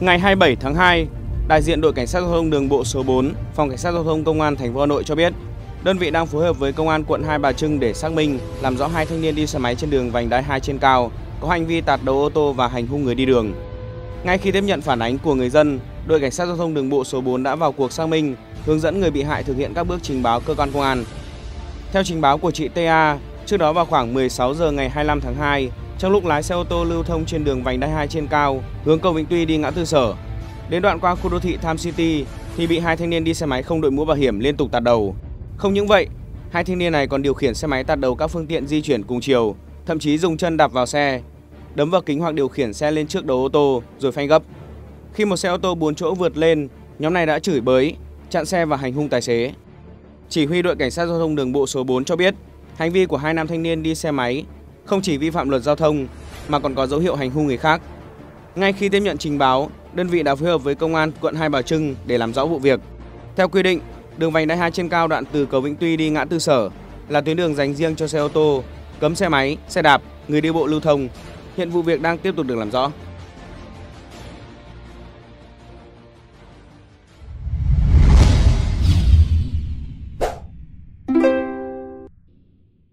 Ngày 27 tháng 2, đại diện đội cảnh sát giao thông đường bộ số 4, phòng cảnh sát giao thông công an thành phố Hà Nội cho biết, đơn vị đang phối hợp với công an quận Hai Bà Trưng để xác minh, làm rõ hai thanh niên đi xe máy trên đường vành đai 2 trên cao có hành vi tạt đầu ô tô và hành hung người đi đường. Ngay khi tiếp nhận phản ánh của người dân, đội cảnh sát giao thông đường bộ số 4 đã vào cuộc xác minh, hướng dẫn người bị hại thực hiện các bước trình báo cơ quan công an. Theo trình báo của chị TA, trước đó vào khoảng 16 giờ ngày 25 tháng 2, trong lúc lái xe ô tô lưu thông trên đường vành đai 2 trên cao, hướng cầu Vĩnh Tuy đi ngã tư Sở, đến đoạn qua khu đô thị Tham City thì bị hai thanh niên đi xe máy không đội mũ bảo hiểm liên tục tạt đầu. Không những vậy, hai thanh niên này còn điều khiển xe máy tạt đầu các phương tiện di chuyển cùng chiều, thậm chí dùng chân đạp vào xe, đấm vào kính hoặc điều khiển xe lên trước đầu ô tô rồi phanh gấp. Khi một xe ô tô 4 chỗ vượt lên, nhóm này đã chửi bới, chặn xe và hành hung tài xế. Chỉ huy đội cảnh sát giao thông đường bộ số 4 cho biết, hành vi của hai nam thanh niên đi xe máy không chỉ vi phạm luật giao thông mà còn có dấu hiệu hành hung người khác. Ngay khi tiếp nhận trình báo, đơn vị đã phối hợp với công an quận Hai Bà Trưng để làm rõ vụ việc. Theo quy định, đường vành đai 2 trên cao đoạn từ cầu Vĩnh Tuy đi ngã tư Sở là tuyến đường dành riêng cho xe ô tô, cấm xe máy, xe đạp, người đi bộ lưu thông. Hiện vụ việc đang tiếp tục được làm rõ.